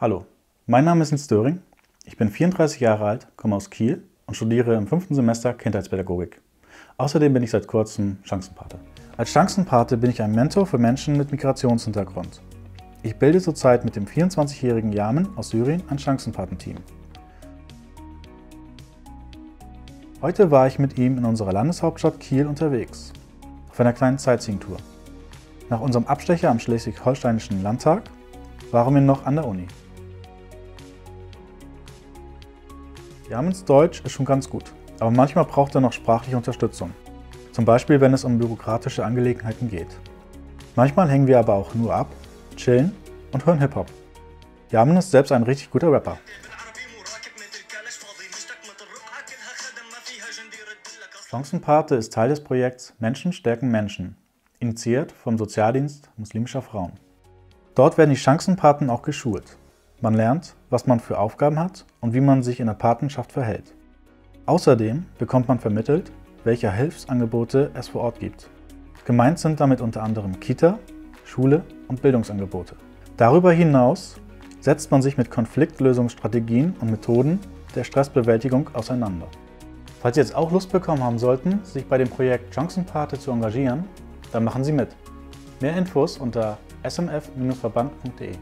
Hallo, mein Name ist Nils Döring. Ich bin 34 Jahre alt, komme aus Kiel und studiere im fünften Semester Kindheitspädagogik. Außerdem bin ich seit kurzem Chancenpate. Als Chancenpate bin ich ein Mentor für Menschen mit Migrationshintergrund. Ich bilde zurzeit mit dem 24-jährigen Yamen aus Syrien ein Chancenpatenteam. Heute war ich mit ihm in unserer Landeshauptstadt Kiel unterwegs, auf einer kleinen Sightseeing-Tour. Nach unserem Abstecher am Schleswig-Holsteinischen Landtag waren wir noch an der Uni. Jamens Deutsch ist schon ganz gut, aber manchmal braucht er noch sprachliche Unterstützung. Zum Beispiel, wenn es um bürokratische Angelegenheiten geht. Manchmal hängen wir aber auch nur ab, chillen und hören Hip-Hop. Yamen ist selbst ein richtig guter Rapper. Chancenpate ist Teil des Projekts Menschen stärken Menschen, initiiert vom Sozialdienst muslimischer Frauen. Dort werden die Chancenpaten auch geschult. Man lernt, was man für Aufgaben hat und wie man sich in der Patenschaft verhält. Außerdem bekommt man vermittelt, welche Hilfsangebote es vor Ort gibt. Gemeint sind damit unter anderem Kita, Schule und Bildungsangebote. Darüber hinaus setzt man sich mit Konfliktlösungsstrategien und Methoden der Stressbewältigung auseinander. Falls Sie jetzt auch Lust bekommen haben sollten, sich bei dem Projekt Chancenpate zu engagieren, dann machen Sie mit. Mehr Infos unter smf-verband.de